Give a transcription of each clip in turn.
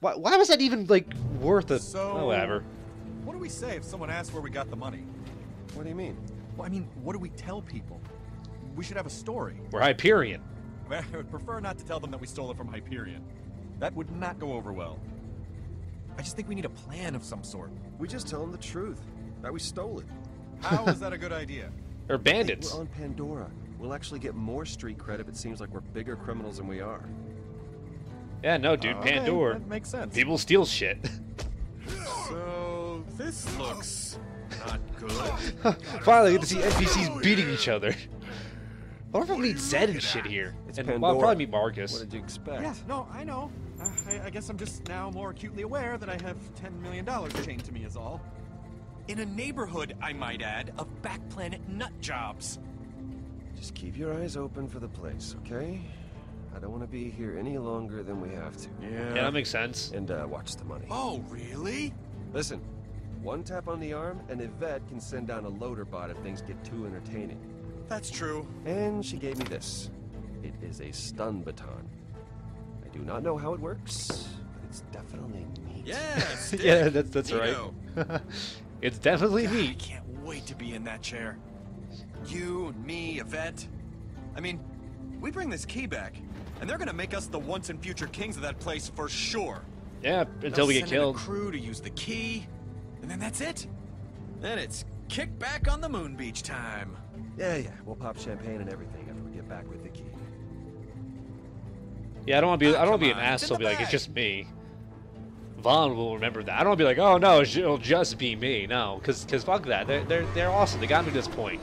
Why, why was that even like worth it? So- oh, whatever. What do we say if someone asks where we got the money? What do you mean? Well, I mean, what do we tell people? We should have a story. We're Hyperion. I, mean, I would prefer not to tell them that we stole it from Hyperion. That would not go over well. I just think we need a plan of some sort. We just tell them the truth. That we stole it. How is that a good idea? They're bandits. we're on Pandora. We'll actually get more street cred if it seems like we're bigger criminals than we are. Yeah, no, dude, Okay, Pandora. That makes sense. People steal shit. So this looks not good. Finally, I get to see NPCs beating each other. I wonder if we'll meet Zed and shit here. It's and well, Pandora. I'll probably meet Marcus. What did you expect? yeah, no, I know. Uh, I, I guess I'm just now more acutely aware that I have $10 million chained to me is all. In a neighborhood, I might add, of back planet nut jobs. Just keep your eyes open for the place, okay? I don't want to be here any longer than we have to. Yeah, that makes sense. And uh, watch the money. Oh, really? Listen, one tap on the arm, and Yvette can send down a loader bot if things get too entertaining. That's true. And she gave me this. It is a stun baton. I do not know how it works, but it's definitely neat. Yeah, stick. yeah, that's that's right. It's definitely God, I can't wait to be in that chair. You and me, Yvette. I mean, we bring this key back, and they're gonna make us the once and future kings of that place for sure. Yeah, They'll until we get send in killed. A crew to use the key, and then that's it. Then it's kick back on the moon beach time. Yeah, yeah. We'll pop champagne and everything after we get back with the key. Yeah, I don't want to be. Ah, I don't want to be an on, it's in asshole. the Be like, it's just me. Vaughn will remember that. I don't want to be like, oh no, it'll just be me. No, because because fuck that. They're they're they're awesome. They got me to this point.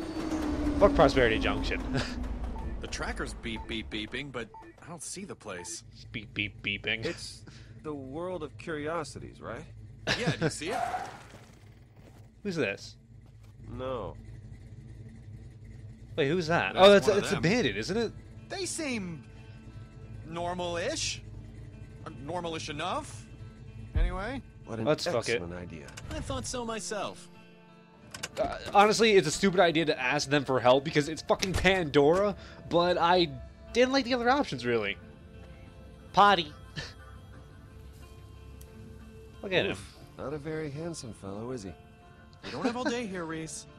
Fuck Prosperity Junction. The tracker's beep beep beeping, but I don't see the place. beep beep beeping. It's the world of curiosities, right? Yeah, do you see it? Who's this? No. Wait, who's that? That's oh, that's one of it's a bandit, isn't it? They seem normal-ish. Uh, Normal-ish enough. Anyway, What an Let's fuck it. excellent idea. I thought so myself. Uh, honestly, it's a stupid idea to ask them for help because it's fucking Pandora. But I didn't like the other options really. Potty. Look at him. Not a very handsome fellow, is he? We don't have all day here, Rhys.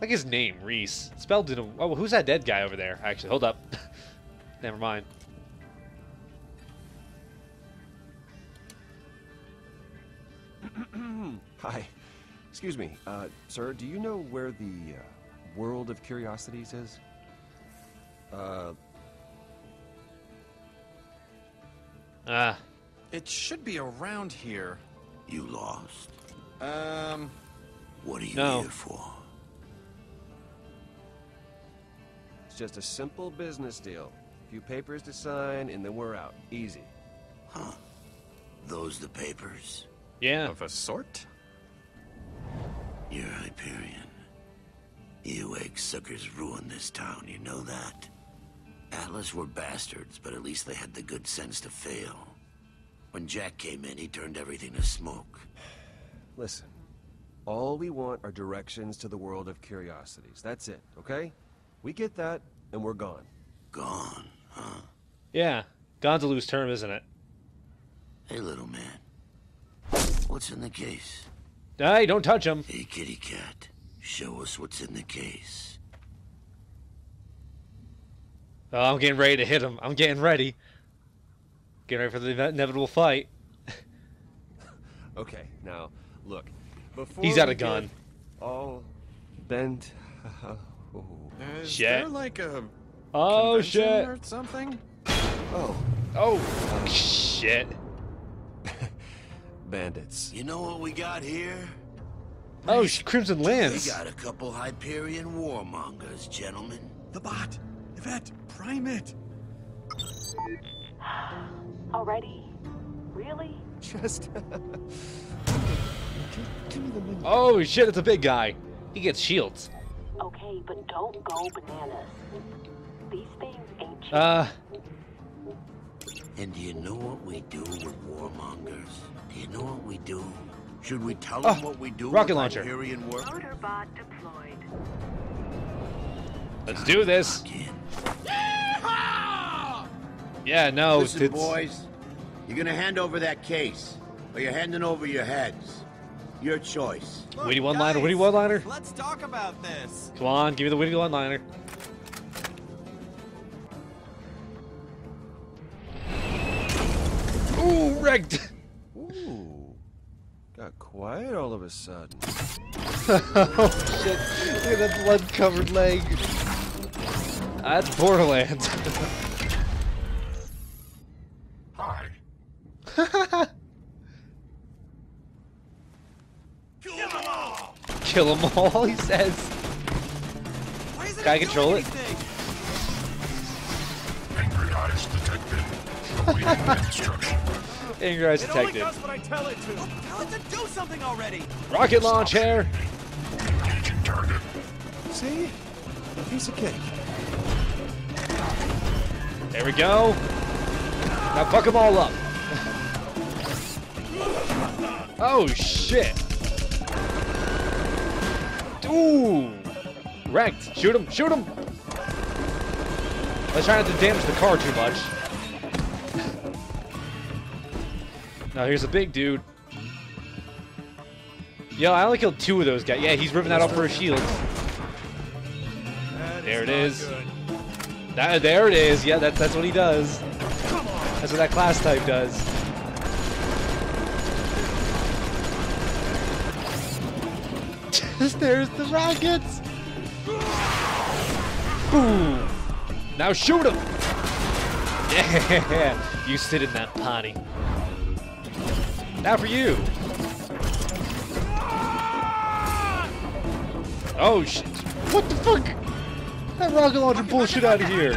Like his name, Rhys. Spelled in a. Oh, who's that dead guy over there? Actually, hold up. Never mind. Excuse me, uh, sir, do you know where the uh, World of Curiosities is? Uh, Ah, It should be around here. You lost. Um, What are you No. here for? it's just a simple business deal. A few papers to sign, and then we're out. Easy. Huh? Those the papers? yeah. of a sort. Suckers ruined this town, you know that? Atlas were bastards, but at least they had the good sense to fail. When Jack came in, he turned everything to smoke. Listen, all we want are directions to the World of Curiosities. That's it, okay? We get that, and we're gone. Gone, huh? Yeah. Gone's a loose term, isn't it? Hey, little man. What's in the case? Hey, don't touch him. Hey, kitty cat. Show us what's in the case. Oh, I'm getting ready to hit him. I'm getting ready. Getting ready for the inevitable fight. Okay, now, look. Before He's got a gun. All bent. oh. Is Shit. there like a Oh shit. or something? oh, Oh shit. bandits. You know what we got here? Oh, Crimson Crimson We got a couple Hyperion warmongers, gentlemen. The bot. Yvette, prime it. Already? Really? Just. Give me the minute. Oh shit, it's a big guy. He gets shields. Okay, but don't go bananas. These things ain't cheap. Uh, And do you know what we do with warmongers? Do you know what we do? Should we tell Oh, them what we do rocket with launcher. Hyperion work? Motor deployed. Let's do this. Yeah, no, Listen, it's boys. You're gonna hand over that case, or you're handing over your heads. Your choice. Look, Witty one-liner, witty guys, one-liner. Let's talk about this. Come on, give me the witty one-liner. Ooh, wrecked. Ooh. Got quiet all of a sudden. oh shit! Look at that blood-covered leg. That's Borderlands. Hi. Kill them all, he says. Why isn't Can I control it? Angry eyes detected. Awaiting instruction. Angry Eyes It only Detective. does what I tell it to. Tell it to do something already. Rocket launcher! Engaging target. See? A piece of cake. There we go. Now fuck them all up. oh shit. Ooh. Wrecked. Shoot him. Shoot him. Let's try not to damage the car too much. Now here's a big dude. Yo, I only killed two of those guys. Yeah, he's ripping that off for a shield. That There it is. good. That, there it is. Yeah, that, that's what he does. That's what that class type does. There's the rockets. Boom. Now shoot him. Yeah. You sit in that potty. Now for you. Oh shit. What the fuck? That rocket launcher bullshit out of here.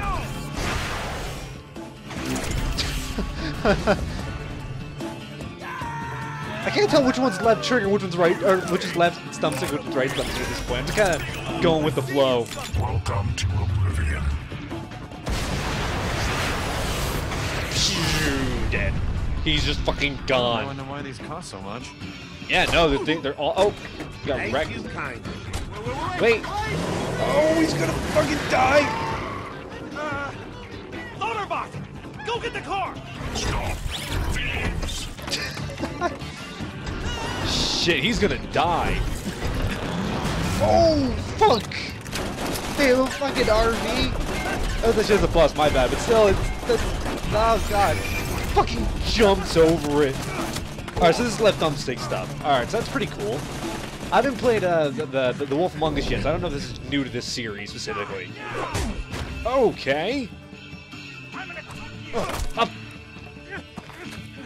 I can't tell which one's left trigger, which one's right, or which is left thumbstick, which is right thumbstick at this point. I'm just kind of going with the flow. Welcome to Oblivion. Phew, Dead. He's just fucking gone. I gone. wonder why these cost so much. Yeah, no, the thing, they're all. Oh, you got wrecked. kindly. Wait. Oh, he's gonna fucking die. Uh, Loaderbot, go get the car. Stop. Thieves. Shit, he's gonna die. Oh, fuck! They have a fucking RV. Oh, that's just a bus, my bad, but still, it's. That's, oh, God. Fucking jumps over it. Alright, so this is left thumbstick stuff. Alright, so that's pretty cool. I haven't played uh, the, the, the Wolf Among Us yet, so I don't know if this is new to this series specifically. Okay. Oh. Look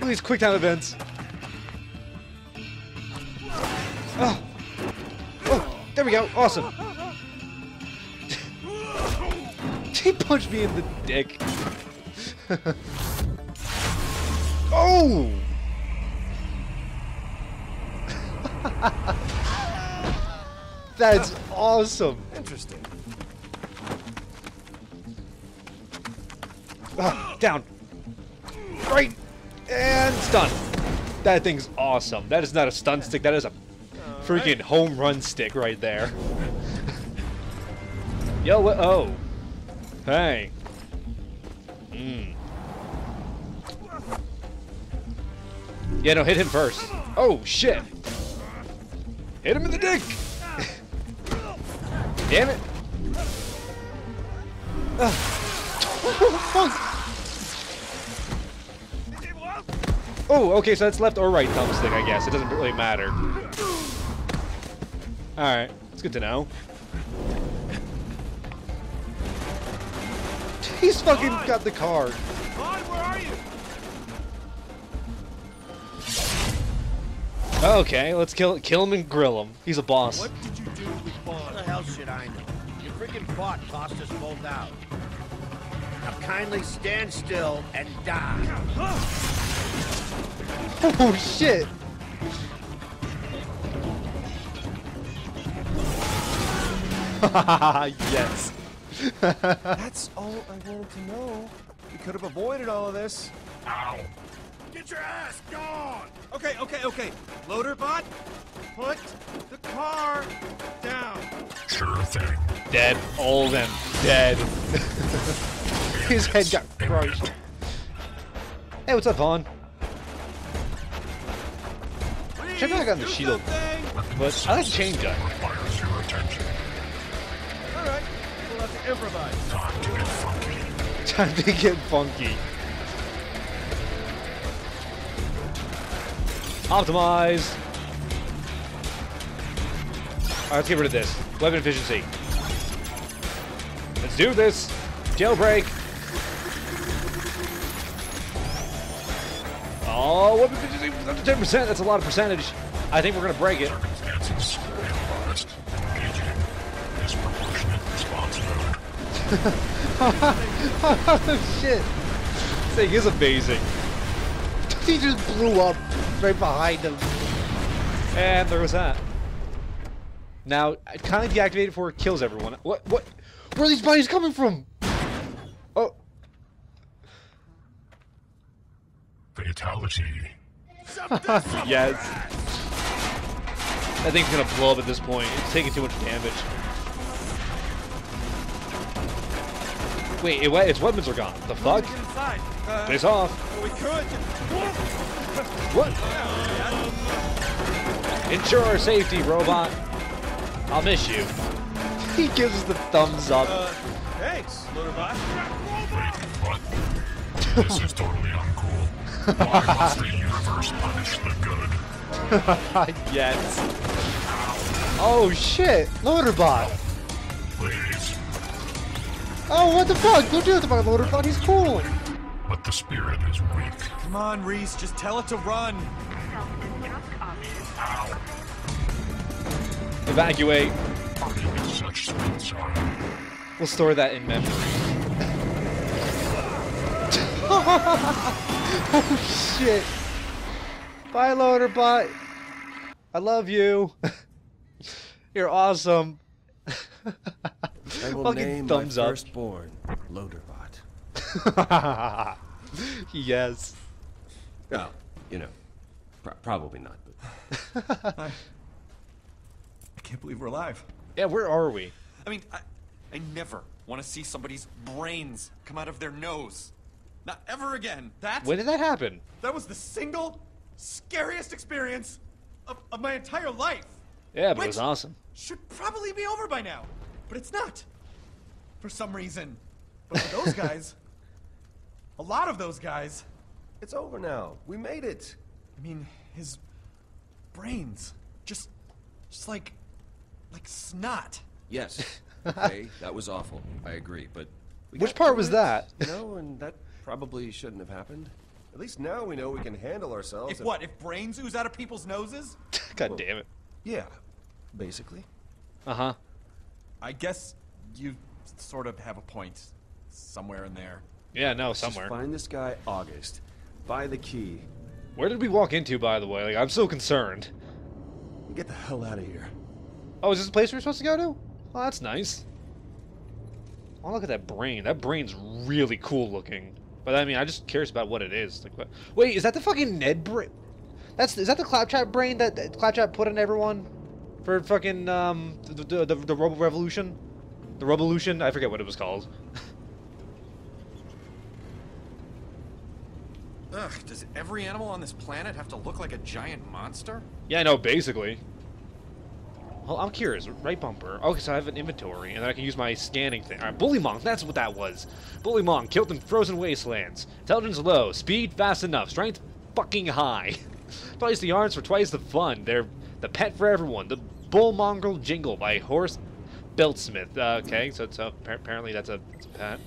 at these quick time events. Oh. oh, there we go. Awesome. he punched me in the dick. oh! That's awesome. Interesting. Ah, down. Right. And stun. That thing's awesome. That is not a stun stick. That is a freaking home run stick right there. Yo, what? Oh. Hey. Mm. Yeah, no, hit him first. Oh, shit. Hit him in the dick. Damn it. Oh, okay, so that's left or right thumbstick, I guess. It doesn't really matter. Alright, it's good to know. He's fucking got the card. Bud, where are you? Okay, let's kill kill him and grill him. He's a boss. What did you do with Bond? The should I know? Your freaking bot tossed us both out. Now kindly stand still and die. Oh shit! yes. That's all I wanted to know. We could have avoided all of this. Ow. Get your ass gone! Okay, okay, okay. Loader bot, put the car down. Sure thing. Dead. All of them. Dead. His head got crushed. Hey, what's up, Vaughn? Should have gotten the shield. But I like the chain gun. Requires your attention. Alright, we'll have to improvise. Time to get funky. Time to get funky. Optimize. Alright, let's get rid of this. Weapon efficiency. Let's do this. Jailbreak. Oh, weapon efficiency up to 10%. That's a lot of percentage. I think we're going to break it. Oh, shit. This thing is amazing. He just blew up right behind him. And there was that. Now, kind of deactivate it before it kills everyone. What? What? Where are these bodies coming from? Oh, Fatality. yes. That thing's gonna blow up at this point. It's taking too much damage. Wait, it, we- its weapons are gone. The fuck? Get inside. Uh, Face off. we could. What? Ensure our safety, robot. I'll miss you. He gives us the thumbs up. Uh, thanks, Motorbot. Wait, what? this is totally uncool. Why must the universe punish the good? yes. Oh shit! Loaderbot! Please. Oh, what the fuck? Don't do that to my Loaderbot, he's cool! But the spirit is weak. Come on, Rhys, just tell it to run. Evacuate. Such sweet sorrow. We'll store that in memory. oh shit! Bye, Loaderbot! I love you! You're awesome! I will Fucking name thumbs my up. firstborn Loaderbot. yes. Oh, you know, pro- probably not. But I can't believe we're alive. Yeah, where are we? I mean, I, I never want to see somebody's brains come out of their nose. Not ever again. That When did that happen? that was the single scariest experience of, of my entire life. Yeah, but it was awesome. Should probably be over by now, but it's not. For some reason. But for those guys, a lot of those guys, it's over now. We made it. I mean, his brains just, just like, like snot. Yes. Okay, that was awful. I agree, but Which part was it, that? You know, and that probably shouldn't have happened. At least now we know we can handle ourselves. If what? If brains ooze out of people's noses? God damn it. Yeah, basically. Uh huh. I guess you sort of have a point somewhere in there. Yeah, no, Just somewhere. find this guy August. Buy the key. Where did we walk into, by the way? Like, I'm so concerned. Get the hell out of here. Oh, is this the place we're supposed to go to? Oh, that's nice. Oh, look at that brain. That brain's really cool looking. But I mean, I'm just curious about what it is. Like, what? Wait, is that the fucking Ned brain? That's is that the Claptrap brain that, that Claptrap put in everyone for fucking um the the, the, the Robo Revolution, the Revolution? I forget what it was called. Ugh, does every animal on this planet have to look like a giant monster? yeah, I know, basically. Well, I'm curious. Right bumper. Okay, so I have an inventory, and then I can use my scanning thing. All right, Bullymong. That's what that was. Bullymong killed in frozen wastelands. Intelligence low. Speed fast enough. Strength fucking high. twice the arms for twice the fun. They're the pet for everyone. The Bull Mongrel Jingle by Horace Beltsmith. Uh, okay, so, so appar- apparently that's a, a pet.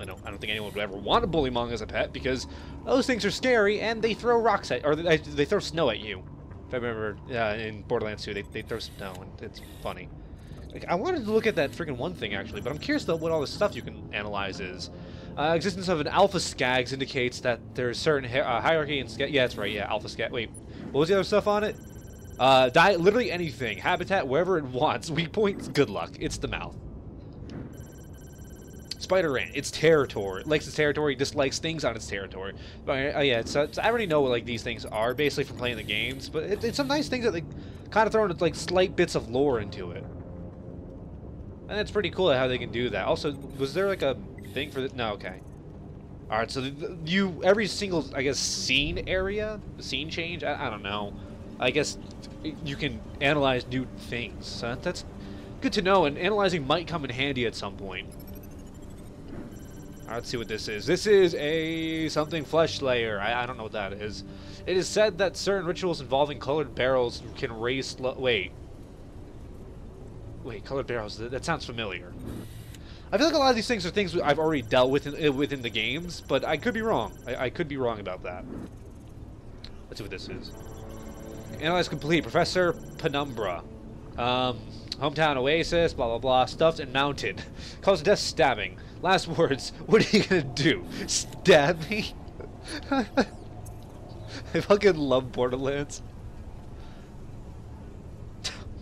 I don't, I don't think anyone would ever want a bullymong as a pet because those things are scary and they throw rocks at, or they, they throw snow at you. If I remember, uh, in Borderlands 2, they, they throw snow and it's funny. Like, I wanted to look at that freaking one thing actually, but I'm curious though what all this stuff you can analyze is. Uh, existence of an alpha skags indicates that there's certain hi- uh, hierarchy in skag. Yeah, that's right. Yeah, alpha skag. Wait, what was the other stuff on it? Uh, diet, literally anything, habitat, wherever it wants. Weak points, good luck. It's the mouth. Spider Ant, its territory, likes its territory, dislikes things on its territory. But uh, yeah, so, so I already know what like these things are basically from playing the games, but it, it's some nice things that they kind of throw like slight bits of lore into it, and it's pretty cool how they can do that. Also, was there like a thing for the? No, okay. All right, so you every single I guess scene area, scene change. I, I don't know. I guess you can analyze new things. That's good to know, and analyzing might come in handy at some point. Alright, let's see what this is. This is a something flesh layer. I, I don't know what that is. It is said that certain rituals involving colored barrels can raise. Wait. Wait, colored barrels. That, that sounds familiar. I feel like a lot of these things are things I've already dealt with in, uh, within the games, but I could be wrong. I, I could be wrong about that. Let's see what this is. Analyze complete. Professor Penumbra. Um, hometown oasis, blah blah blah. Stuffed and mounted. Cause of death stabbing. Last words. What are you gonna do? Stab me? I fucking love Borderlands.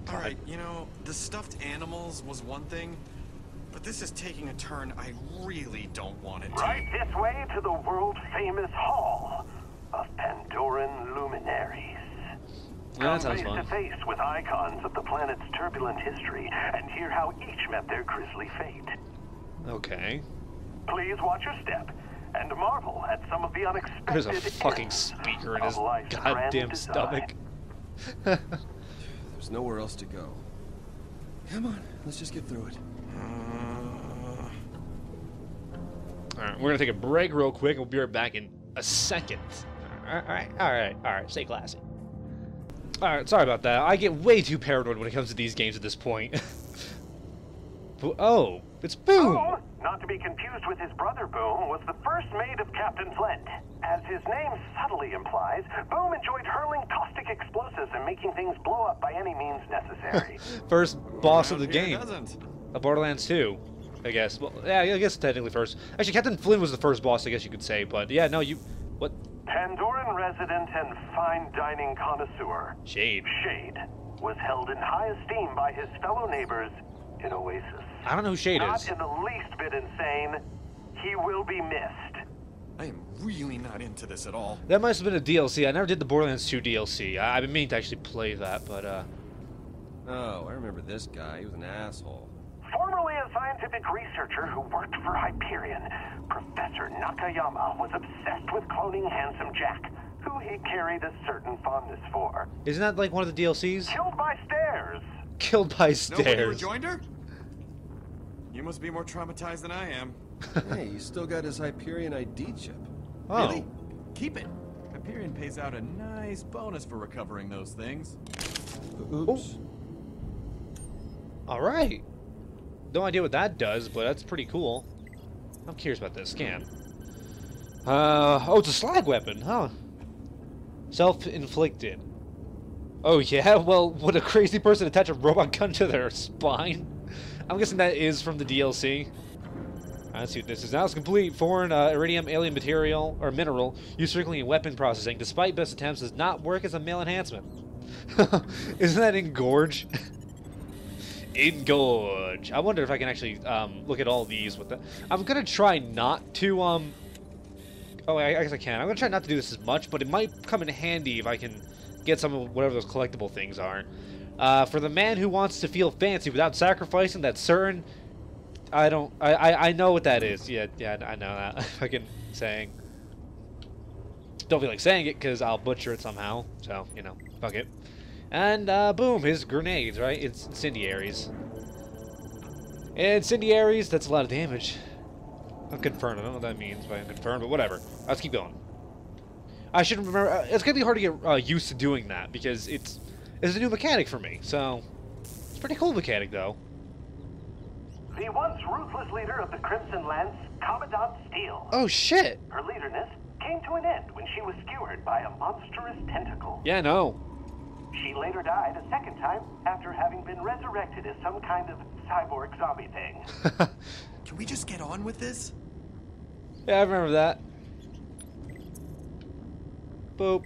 Alright, you know, the stuffed animals was one thing, but this is taking a turn I really don't want it to. Right this way to the world famous Hall of Pandoran Luminaries. Yeah, that Come sounds face fun. to face with icons of the planet's turbulent history and hear how each met their grisly fate. Okay. Please watch your step and marvel at some of the unexpected There's a fucking speaker in his goddamn stomach. There's nowhere else to go. Come on, let's just get through it. Uh, alright, we're gonna take a break real quick and we'll be right back in a second. Alright, alright, alright, stay classy. Alright, sorry about that. I get way too paranoid when it comes to these games at this point. Bo- oh, it's Boom! Boom, not to be confused with his brother Bewm, was the first mate of Captain Flynt. As his name subtly implies, Boom enjoyed hurling caustic explosives and making things blow up by any means necessary. First boss of the game. doesn't. Of Borderlands 2, I guess. Well, yeah, I guess technically first. Actually, Captain Flynn was the first boss, I guess you could say, but yeah, no, you. What? Pandoran resident and fine dining connoisseur, Shade. Shade, was held in high esteem by his fellow neighbors in Oasis. I don't know who Shade Not is. Not in the least bit insane, he will be missed. I am really not into this at all. That must have been a DLC. I never did the Borderlands 2 DLC. I, I've been meaning to actually play that, but uh. Oh, I remember this guy. He was an asshole. Formerly a scientific researcher who worked for Hyperion, Professor Nakayama was obsessed with cloning Handsome Jack, who he carried a certain fondness for. Isn't that like one of the DLCs? Killed by stairs. Killed by stairs. Nobody stairs. rejoined her? You must be more traumatized than I am. hey, he's still got his Hyperion ID chip. Oh. Really? Keep it. Hyperion pays out a nice bonus for recovering those things. Oops. Alright. No idea what that does, but that's pretty cool. I'm curious about this. Scan. Uh, oh, it's a slag weapon, huh? Self-inflicted. Oh yeah, well, would a crazy person attach a robot gun to their spine? I'm guessing that is from the DLC. Let's see what this is. Now it's complete. Foreign uh, Eridium alien material, or mineral, used frequently in weapon processing, despite best attempts, does not work as a male enhancement. Isn't that engorge? Engorge. I wonder if I can actually um, look at all these with the. I'm gonna try not to. Um. Oh, I, I guess I can. I'm gonna try not to do this as much, but it might come in handy if I can get some of whatever those collectible things are. Uh, for the man who wants to feel fancy without sacrificing that certain. I don't. I, I, I know what that is. Yeah, yeah, I know that. Fucking saying. Don't feel like saying it because I'll butcher it somehow. So you know, fuck it. And uh, boom, his grenades, right? It's incendiaries. Incendiaries, that's a lot of damage. Unconfirmed, I don't know what that means by unconfirmed, but whatever. Let's keep going. I should remember, uh, it's gonna be hard to get uh, used to doing that because it's it's a new mechanic for me, so it's a pretty cool mechanic though. The once ruthless leader of the Crimson Lance, Commandant Steele. Oh shit! Her leaderness came to an end when she was skewered by a monstrous tentacle. Yeah, no. She later died a second time after having been resurrected as some kind of cyborg zombie thing. Can we just get on with this? Yeah, I remember that. Boop.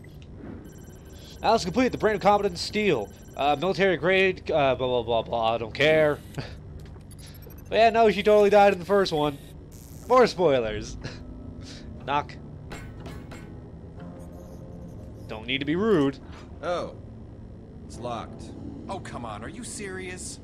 Alice complete the brand of Commandant Steele. Uh, military grade, uh, blah blah blah blah, I don't care. but yeah, no, she totally died in the first one. More spoilers. Knock. Don't need to be rude. Oh, it's locked. Oh, come on. Are you serious?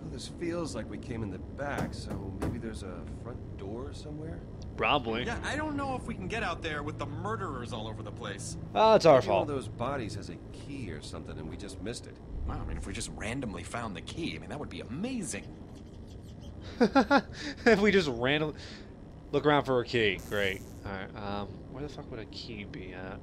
Well, this feels like we came in the back, so maybe there's a front door somewhere? Probably. Yeah, I don't know if we can get out there with the murderers all over the place. Ah, it's our Maybe one of those bodies has a key or something and we just missed it. Wow, I mean, if we just randomly found the key, I mean, that would be amazing. if we just randomly look around for a key, great. All right. Um, where the fuck would a key be at?